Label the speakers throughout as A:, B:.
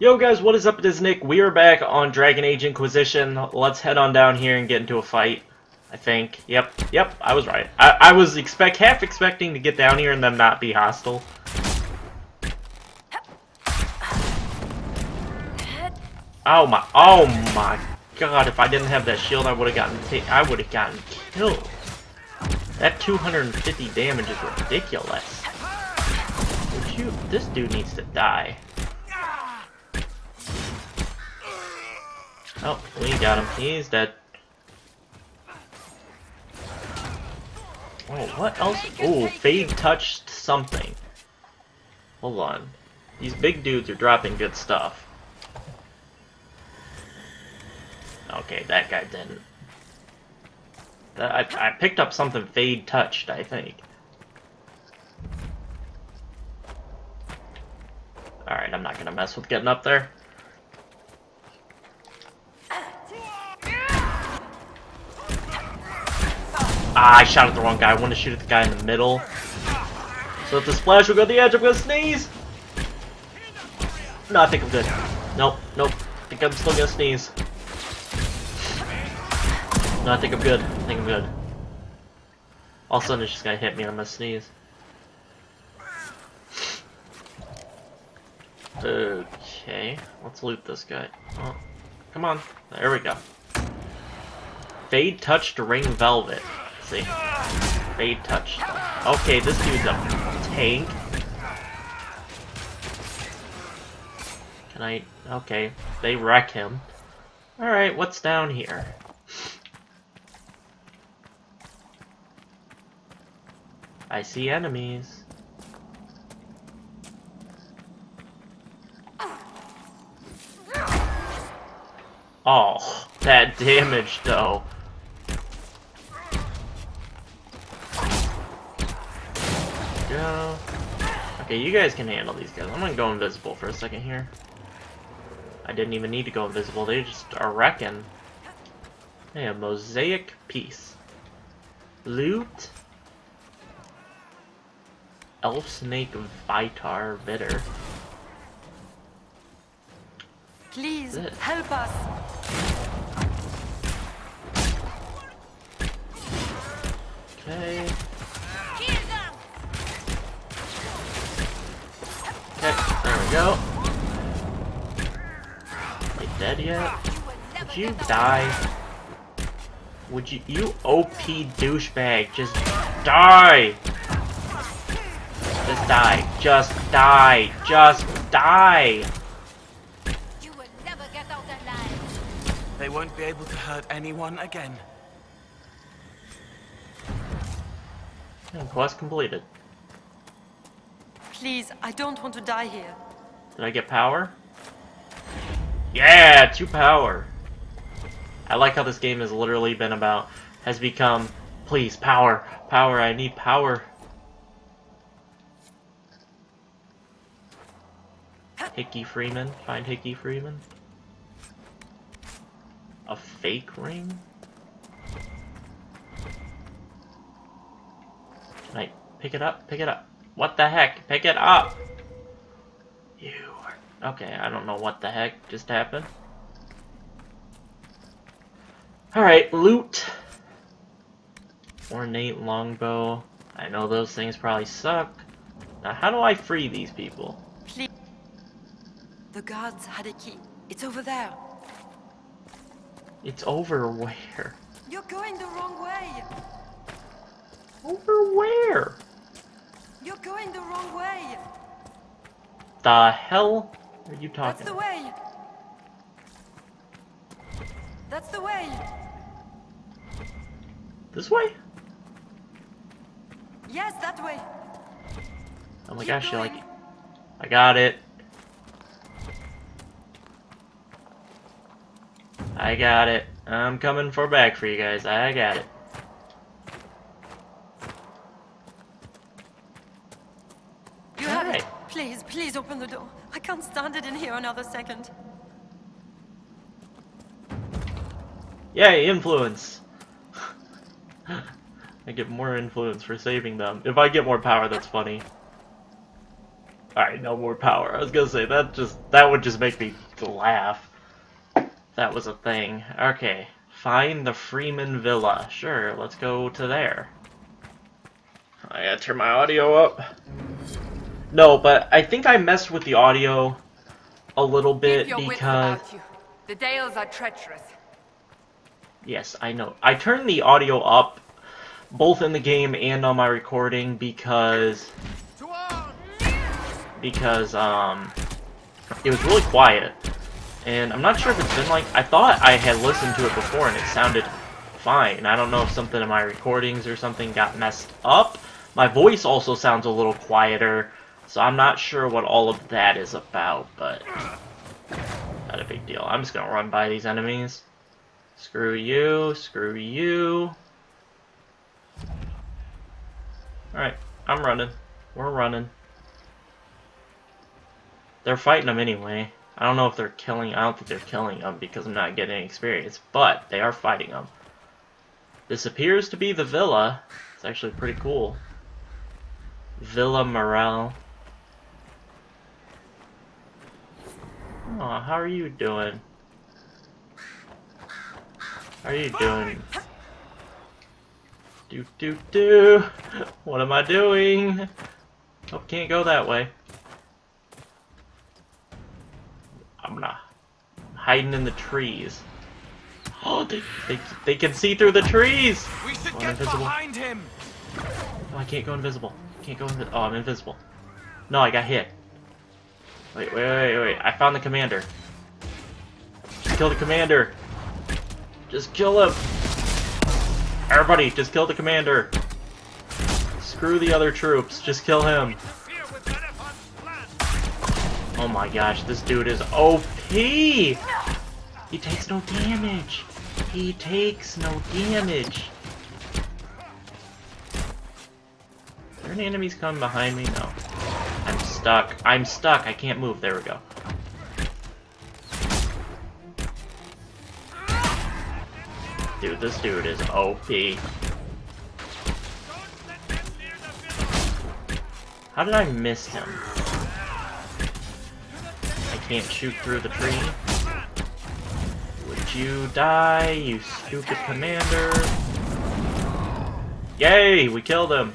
A: Yo guys, what is up? It is Nick. We are back on Dragon Age Inquisition. Let's head on down here and get into a fight. I think. Yep, yep, I was right. I, I was expect half expecting to get down here and then not be hostile. Oh my, oh my god, if I didn't have that shield, I would have gotten, I would have gotten killed. That 250 damage is ridiculous. Would you, this dude needs to die. Oh, we got him. He's dead. Oh, what else? Oh, Fade touched something. Hold on. These big dudes are dropping good stuff. Okay, that guy didn't. I, I picked up something Fade touched, I think. Alright, I'm not gonna mess with getting up there. Ah, I shot at the wrong guy. I want to shoot at the guy in the middle. So if the splash will go to the edge, I'm gonna sneeze! No, I think I'm good. Nope, nope. I think I'm still gonna sneeze. No, I think I'm good. I think I'm good. All of a sudden it's just gonna hit me and I'm gonna sneeze. Okay, let's loot this guy. Oh, come on. There we go. Fade touched ring velvet see. Fade touch. Okay, this dude's a tank. Can I... Okay, they wreck him. Alright, what's down here? I see enemies. Oh, that damage though. Okay, you guys can handle these guys. I'm gonna go invisible for a second here. I didn't even need to go invisible. They just are wrecking. Hey, a mosaic piece. Loot. Elf Snake Vitar Bitter.
B: Please, help us!
A: Okay. Okay, we go. Are you dead yet? Would you die? Would you- you OP douchebag, just die! Just die. Just die. Just die!
B: You will never get out alive.
C: They won't be able to hurt anyone again.
A: And quest completed.
B: Please, I don't want to die here.
A: Did I get power? Yeah, two power. I like how this game has literally been about, has become, please, power, power, I need power. Hickey Freeman, find Hickey Freeman. A fake ring? Can I pick it up? Pick it up. What the heck? Pick it up! You are... Okay, I don't know what the heck just happened. Alright, loot. Ornate longbow. I know those things probably suck. Now, how do I free these people?
B: Please. The guards had a key. It's over there.
A: It's over where?
B: You're going the wrong way.
A: Over where?
B: You're going the wrong way.
A: The hell are you talking?
B: That's
A: the
B: way. That's the way.
A: This way?
B: Yes, that way.
A: Oh my
B: Keep
A: gosh, you like...
B: going.
A: I got it. I got it. I'm coming for back for you guys. I got it.
B: You have it.
A: Alright.
B: Please, please open the door. I can't stand it in here another second.
A: Yay, influence! I get more influence for saving them. If I get more power, that's funny. Alright, no more power. I was gonna say, that just that would just make me laugh. That was a thing. Okay. Find the Freeman Villa. Sure, let's go to there. I gotta turn my audio up. No, but I think I messed with the audio a little bit because...
B: The Dales are treacherous.
A: Yes, I know. I turned the audio up both in the game and on my recording because because um it was really quiet. And I'm not sure if it's been like I thought I had listened to it before and it sounded fine. I don't know if something in my recordings or something got messed up. My voice also sounds a little quieter, so I'm not sure what all of that is about, but not a big deal. I'm just gonna run by these enemies. Screw you, screw you. Alright, I'm running. We're running. They're fighting them anyway. I don't know if they're killing, I don't think they're killing them because I'm not getting experience, but they are fighting them. This appears to be the villa. It's actually pretty cool. Villa Maurel. Oh, how are you doing? How are you doing? Do do do. What am I doing? Oh, can't go that way. I'm not hiding in the trees. Oh, they, they, they can see through the trees!
C: We should
A: Oh,
C: get
A: invisible.
C: behind him.
A: Oh, I can't go invisible. I Can't go invi- Oh, I'm invisible. No, I got hit. Wait, wait, wait, wait. I found the commander. Kill the commander. Just kill him. Everybody, just kill the commander. Screw the other troops. Just kill him. Oh my gosh, this dude is OP! He takes no damage. He takes no damage. Are there any enemies coming behind me? No. I'm stuck. I'm stuck. I can't move. There we go. Dude, this dude is OP. How did I miss him? I can't shoot through the tree. Would you die, you stupid commander? Yay, we killed him.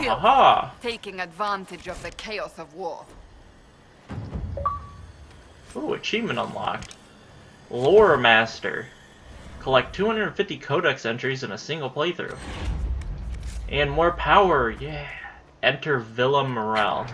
A: Ha ha ha!
B: Taking advantage of the chaos of war.
A: Ooh, achievement unlocked. Lore Master. Collect 250 codex entries in a single playthrough. And more power, yeah. Enter Villa Maurel.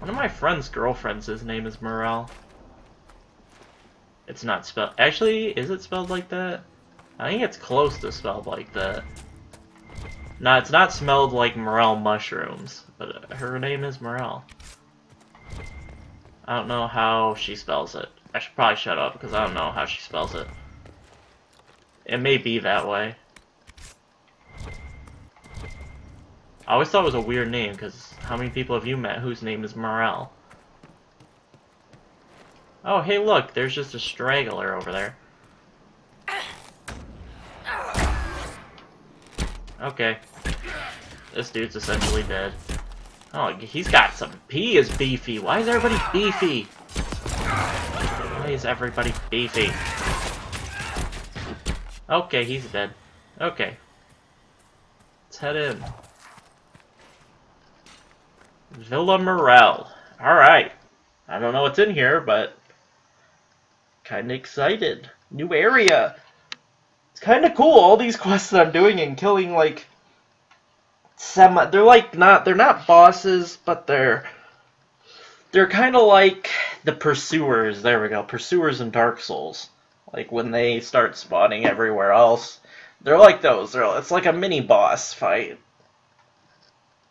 A: One of my friend's girlfriends, his name is Morel. It's not spelled. Actually, is it spelled like that? I think it's close to spelled like that. No, it's not smelled like morel mushrooms, but her name is Morel. I don't know how she spells it. I should probably shut up because I don't know how she spells it. It may be that way. I always thought it was a weird name because how many people have you met whose name is Morel? Oh, hey look, there's just a straggler over there. Okay. This dude's essentially dead. Oh, he's got some... He is beefy. Why is everybody beefy? Why is everybody beefy? Okay, he's dead. Okay. Let's head in. Villa Maurel. Alright. I don't know what's in here, but... Kinda excited. New area. It's kinda cool, all these quests that I'm doing and killing, like... Semi... They're like not... They're not bosses, but they're... They're kind of like the Pursuers. There we go. Pursuers in Dark Souls. Like when they start spawning everywhere else. They're like those. They're, it's like a mini boss fight.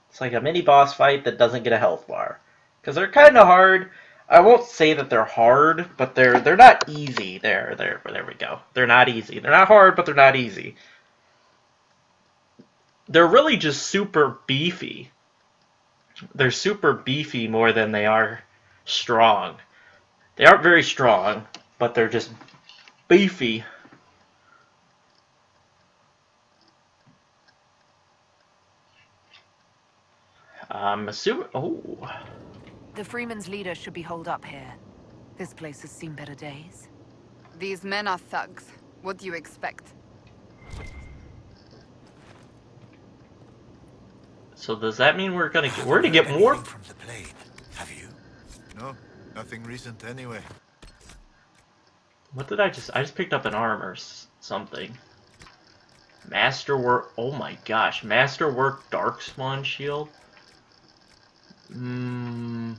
A: It's like a mini boss fight that doesn't get a health bar. Because they're kind of hard. I won't say that they're hard, but they're they're not easy. There, there, there we go. They're not easy. They're not hard, but they're not easy. They're really just super beefy. They're super beefy more than they are strong. They aren't very strong, but they're just beefy. I'm assuming. Oh.
D: The Freeman's leader should be holed up here. This place has seen better days.
E: These men are thugs. What do you expect?
A: so does that mean we're gonna get, we're to get more?
F: From the blade, have you?
G: No, nothing recent anyway.
A: What did I just? I just picked up an arm or s- something. Masterwork. Oh my gosh, Masterwork Darkspawn Shield. Hmm.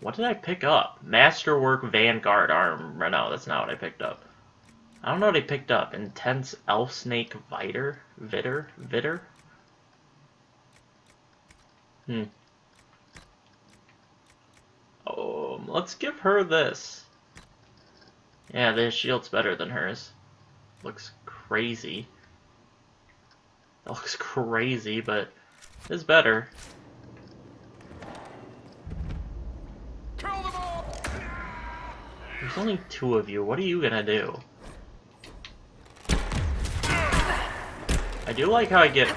A: What did I pick up? Masterwork Vanguard armor. No, that's not what I picked up. I don't know what I picked up. Intense Elf Snake Viter? Vitter? Vitter? Hmm. Um, let's give her this. Yeah, this shield's better than hers. Looks crazy. That looks crazy, but it's better. There's only two of you. What are you gonna do? I do like how I get.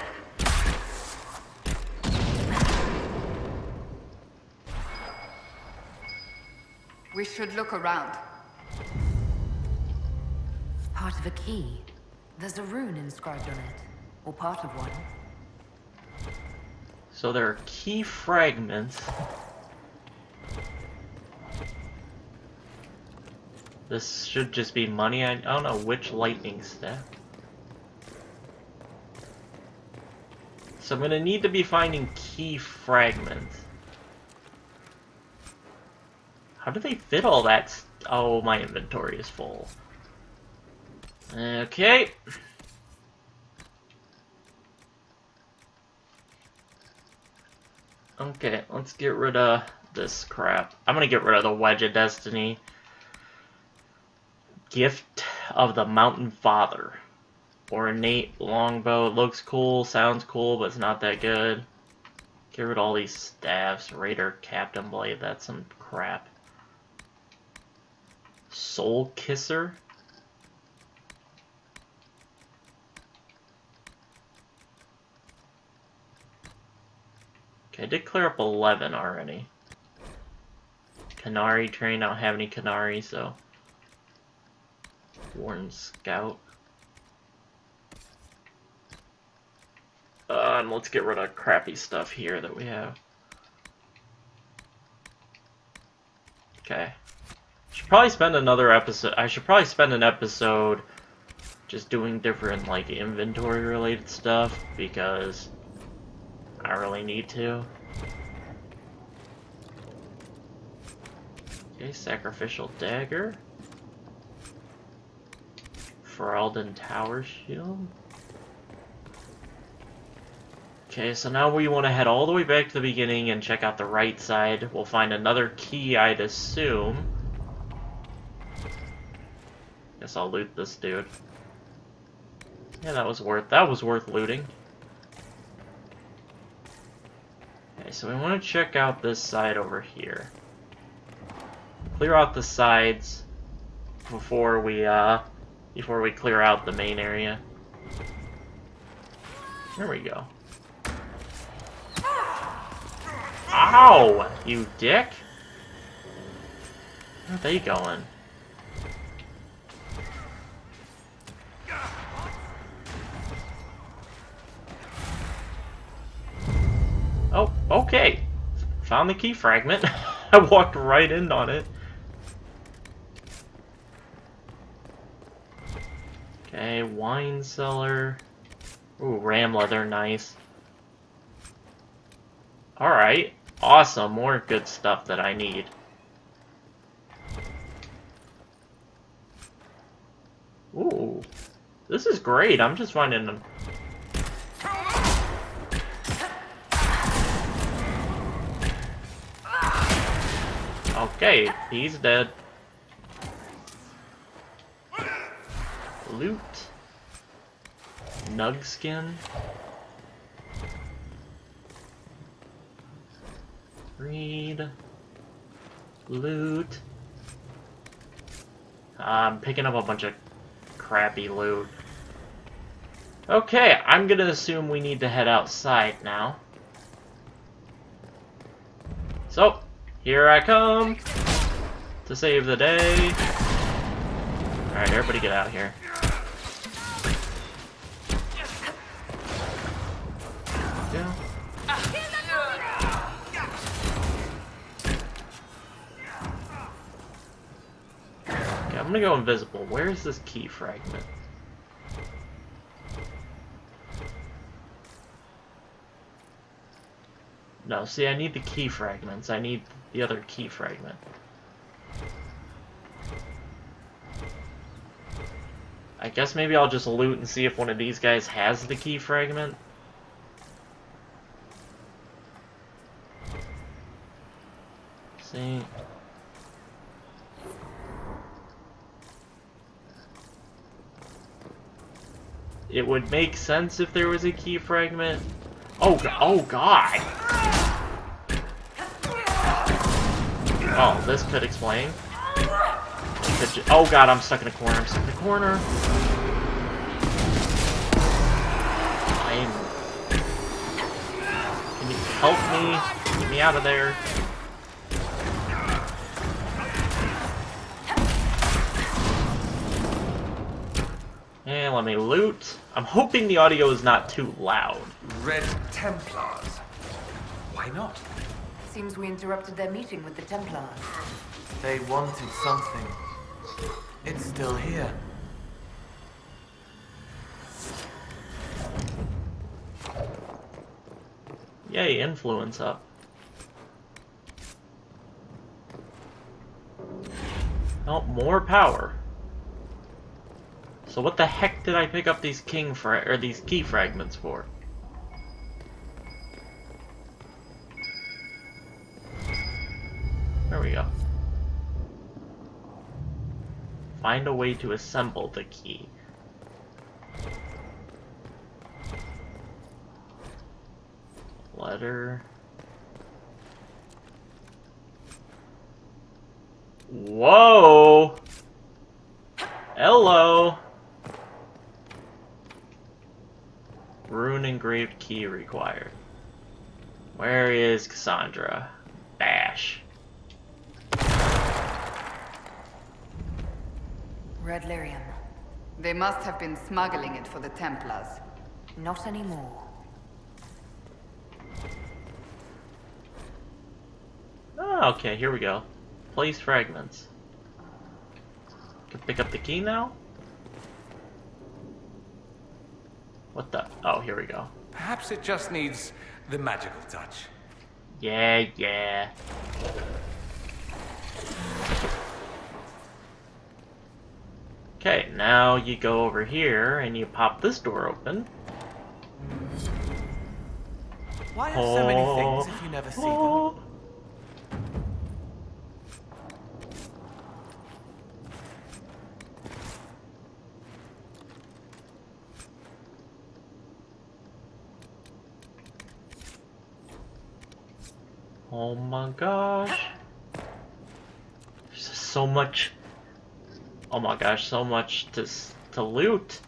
E: We should look around.
D: Part of a key. There's a rune inscribed on it. Or part of one.
A: So there are key fragments. This should just be money. I, don't know which lightning staff. So I'm gonna need to be finding key fragments. How do they fit all that? Oh, my inventory is full. Okay. Okay, let's get rid of this crap. I'm gonna get rid of the Wedge of Destiny. Gift of the Mountain Father. Ornate longbow. Looks cool, sounds cool, but it's not that good. Get rid of all these staffs. Raider Captain Blade, that's some crap. Soul Kisser. Okay, I did clear up 11 already. Canary train, I don't have any Canary, so. Warren Scout. Uh, and let's get rid of crappy stuff here that we have. Okay. Should probably spend another episode. I should probably spend an episode just doing different, like, inventory related stuff because I really need to. Okay, sacrificial dagger. Fereldan Tower Shield. Okay, so now we want to head all the way back to the beginning and check out the right side. We'll find another key, I'd assume. Guess I'll loot this dude. Yeah, that was worth that was worth looting. Okay, so we want to check out this side over here. Clear out the sides before we uh before we clear out the main area. There we go. Ow! You dick! Where are they going? Oh, okay. Found the key fragment. I walked right in on it. Okay, wine cellar. Ooh, ram leather, nice. Alright, awesome, more good stuff that I need. Ooh, this is great, I'm just finding them. Okay, he's dead. Loot. Nugskin. Read. Loot. I'm picking up a bunch of crappy loot. Okay, I'm gonna assume we need to head outside now. So, here I come to save the day. Alright, everybody get out of here. Gonna go invisible. Where is this key fragment? No, see, I need the key fragments. I need the other key fragment. I guess maybe I'll just loot and see if one of these guys has the key fragment. See? It would make sense if there was a key fragment. Oh, oh god! Oh, this could explain. Could oh god, I'm stuck in a corner. I'm stuck in a corner. I'm. Can you help me? Get me out of there. And let me loot. I'm hoping the audio is not too loud.
H: Red Templars. Why not?
D: Seems we interrupted their meeting with the Templars.
C: They wanted something. It's still here.
A: Yay, influence up. Oh, more power. So what the heck did I pick up these king fra or these key fragments for? There we go. Find a way to assemble the key. Letter. Whoa! Hello! Rune engraved key required. Where is Cassandra? Dash.
D: Red Lyrium.
E: They must have been smuggling it for the Templars.
D: Not anymore.
A: Oh, okay, here we go. Place fragments. Can pick up the key now? What the? Oh, here we go.
H: Perhaps it just needs the magical touch.
A: Yeah, yeah. Okay, now you go over here and you pop this door open.
C: Why have so many
A: Oh.
C: things if you never see them?
A: Oh. Oh. My gosh. There's so much. Oh my gosh, so much to to loot.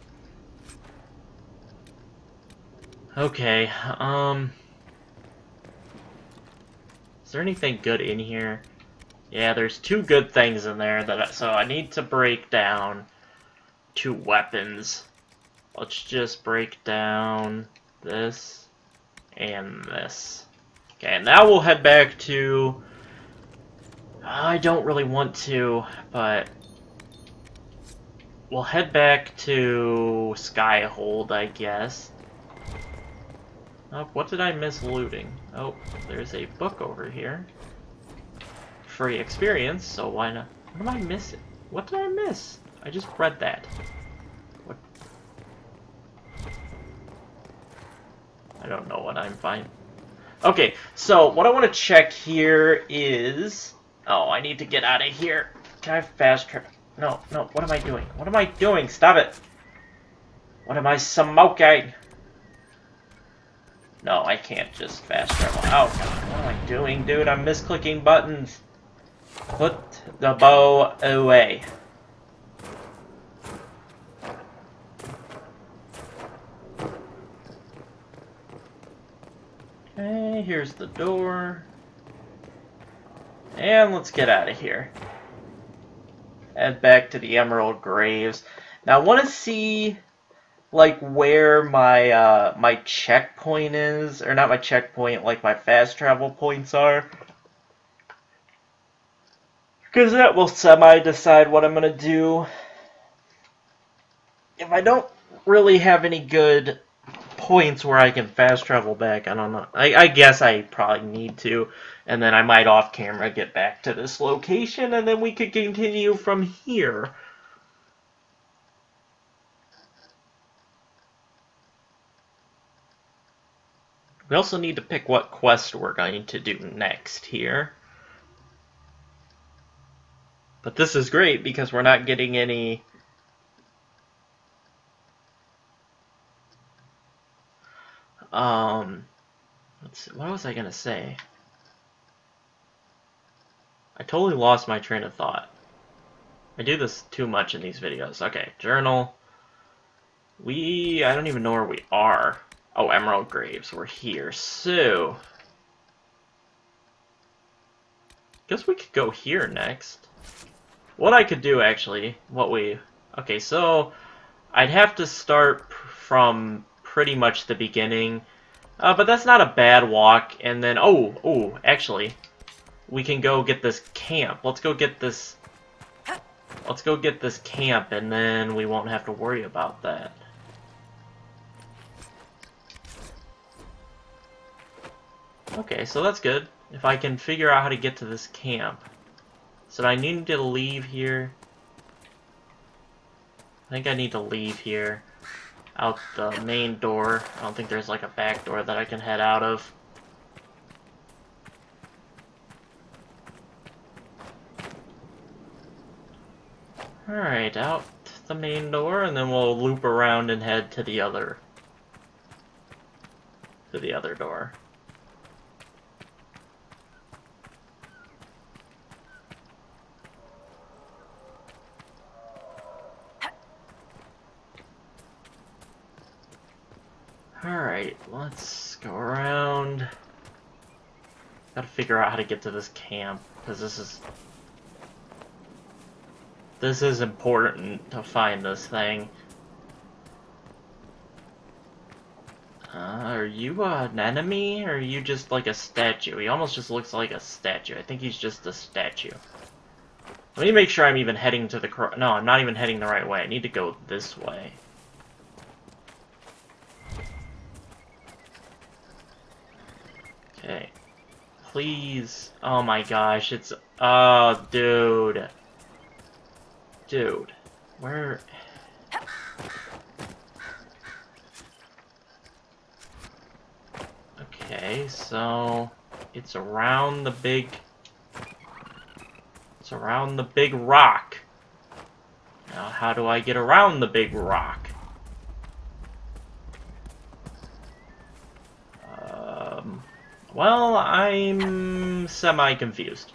A: Okay, um Is there anything good in here? Yeah, there's two good things in there that I, so I need to break down two weapons. Let's just break down this and this. Okay, now we'll head back to... I don't really want to, but... We'll head back to Skyhold, I guess. Oh, what did I miss looting? Oh, there's a book over here. Free experience, so why not? What am I missing? What did I miss? I just read that. What? I don't know what I'm fine. Okay, so what I want to check here is... Oh, I need to get out of here. Can I fast travel? No, no, what am I doing? What am I doing? Stop it! What am I smoking? No, I can't just fast travel. Oh, what am I doing, dude? I'm misclicking buttons. Put the bow away. Okay, here's the door. And let's get out of here. Head back to the Emerald Graves. Now I want to see like where my uh, my checkpoint is, or not my checkpoint, like my fast travel points are. Because that will semi-decide what I'm going to do. If I don't really have any good points where I can fast travel back, I don't know. I, I guess I probably need to. And then I might off camera get back to this location, and then we could continue from here. We also need to pick what quest we're going to do next here. But this is great because we're not getting any... Um, let's see, what was I to say? I totally lost my train of thought. I do this too much in these videos. Okay, journal. We, I don't even know where we are. Oh, Emerald Graves, we're here. So, guess we could go here next. What I could do, actually, what we... Okay, so, I'd have to start from pretty much the beginning. Uh, but that's not a bad walk. And then, oh, oh, actually, we can go get this camp. Let's go get this... Let's go get this camp, and then we won't have to worry about that. Okay, so that's good. If I can figure out how to get to this camp. So I need to leave here. I think I need to leave here. Out the main door. I don't think there's like a back door that I can head out of. Alright, out the main door, and then we'll loop around and head to the other... to the other door. Alright, let's go around. Gotta figure out how to get to this camp, because this is... This is important to find this thing. Uh, are you an enemy, or are you just like a statue? He almost just looks like a statue. I think he's just a statue. Let me make sure I'm even heading to the... No, I'm not even heading the right way. I need to go this way. Okay. Please. Oh my gosh, it's... Oh, dude. Dude. Where... Okay, so... It's around the big... It's around the big rock. Now, how do I get around the big rock? Well, I'm semi-confused.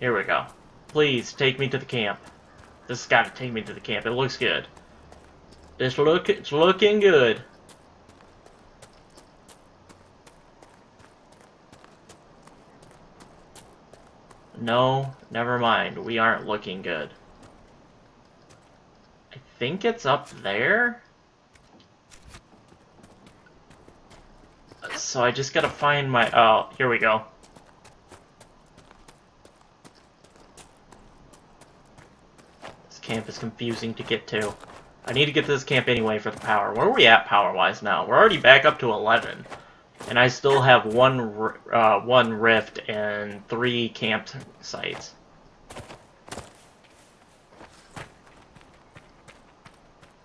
A: Here we go. Please, take me to the camp. This has got to take me to the camp. It looks good. This look, it's looking good. No, never mind. We aren't looking good. I think it's up there? So I just gotta find my... Oh, here we go. This camp is confusing to get to. I need to get to this camp anyway for the power. Where are we at power-wise now? We're already back up to 11. And I still have one, uh, one rift and three camp sites.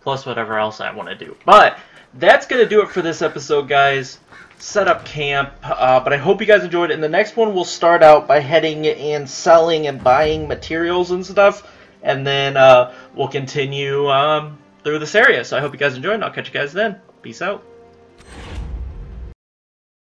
A: Plus whatever else I want to do. But, that's going to do it for this episode, guys set up camp. Uh, but I hope you guys enjoyed it. And the next one, we'll start out by heading and selling and buying materials and stuff. And then uh, we'll continue um, through this area. So I hope you guys enjoyed, and I'll catch you guys then. Peace out.